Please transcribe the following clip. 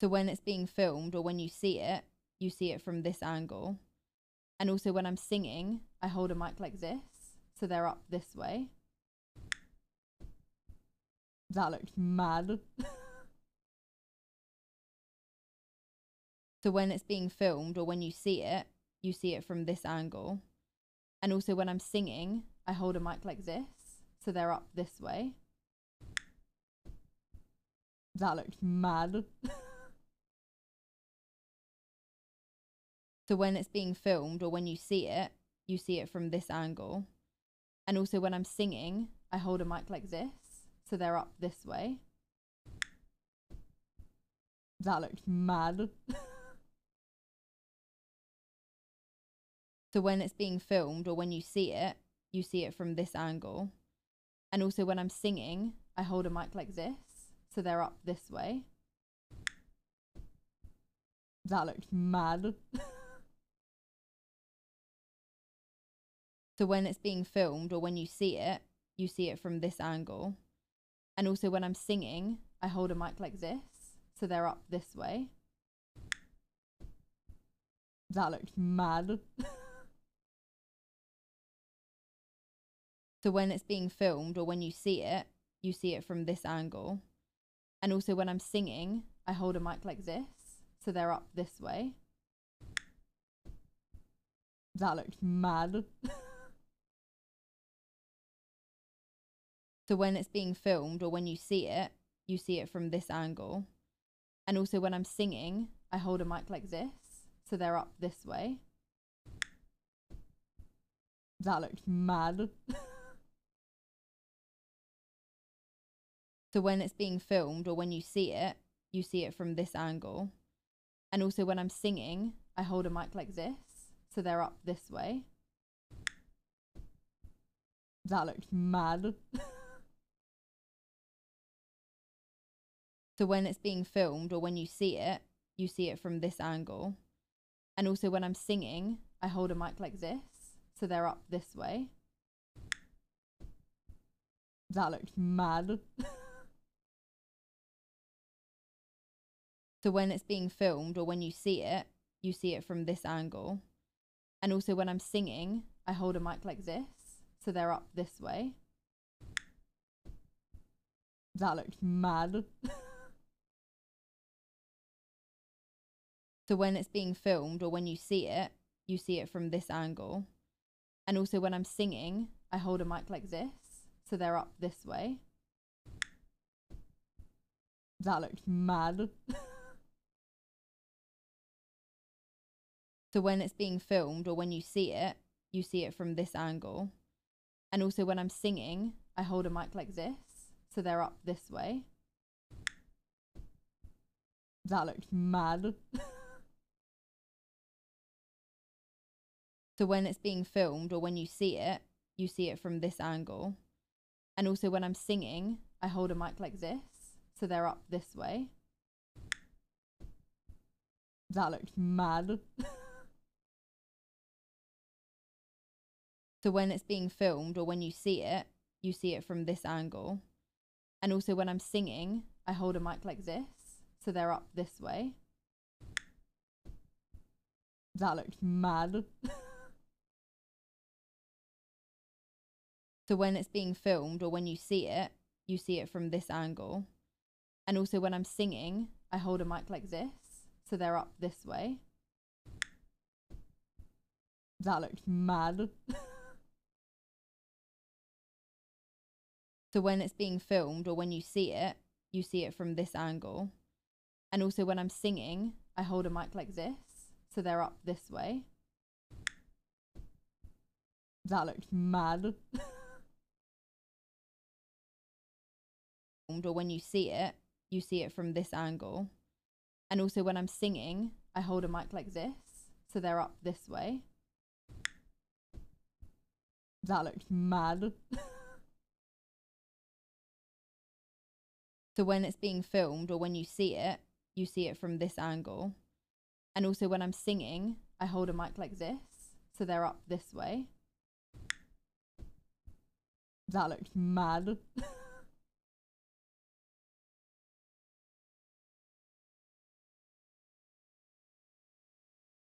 So when it's being filmed or when you see it, you see it from this angle. And also when I'm singing, I hold a mic like this. So they're up this way. That looks mad. So when it's being filmed or when you see it, you see it from this angle. And also when I'm singing, I hold a mic like this. So they're up this way. That looks mad. So when it's being filmed or when you see it, you see it from this angle. And also when I'm singing, I hold a mic like this. So they're up this way. That looks mad. So when it's being filmed or when you see it, you see it from this angle. And also when I'm singing, I hold a mic like this. So they're up this way. That looks mad. So when it's being filmed or when you see it, you see it from this angle. And also when I'm singing, I hold a mic like this. So they're up this way. That looks mad. So when it's being filmed or when you see it, you see it from this angle. And also when I'm singing, I hold a mic like this. So they're up this way. That looks mad. So when it's being filmed or when you see it, you see it from this angle. And also when I'm singing, I hold a mic like this. So they're up this way. That looks mad. So when it's being filmed or when you see it, you see it from this angle. And also when I'm singing, I hold a mic like this. So they're up this way. That looks mad. So when it's being filmed or when you see it, you see it from this angle. And also when I'm singing, I hold a mic like this. So they're up this way. That looks mad. So when it's being filmed or when you see it, you see it from this angle. And also when I'm singing, I hold a mic like this. So they're up this way. That looks mad. So when it's being filmed or when you see it, you see it from this angle. And also when I'm singing, I hold a mic like this. So they're up this way. That looks mad. So when it's being filmed or when you see it, you see it from this angle. And also when I'm singing, I hold a mic like this. So they're up this way. That looks mad. So when it's being filmed or when you see it, you see it from this angle. And also when I'm singing, I hold a mic like this. So they're up this way. That looks mad. So when it's being filmed or when you see it, you see it from this angle. And also when I'm singing, I hold a mic like this. So they're up this way. That looks mad. So when it's being filmed or when you see it, you see it from this angle. And also when I'm singing, I hold a mic like this. So they're up this way. That looks mad. So when it's being filmed or when you see it, you see it from this angle. And also when I'm singing, I hold a mic like this. So they're up this way. That looks mad. Or when you see it, you see it from this angle. And also when I'm singing, I hold a mic like this. So they're up this way. That looks mad. So when it's being filmed or when you see it, you see it from this angle. And also when I'm singing, I hold a mic like this. So they're up this way. That looks mad.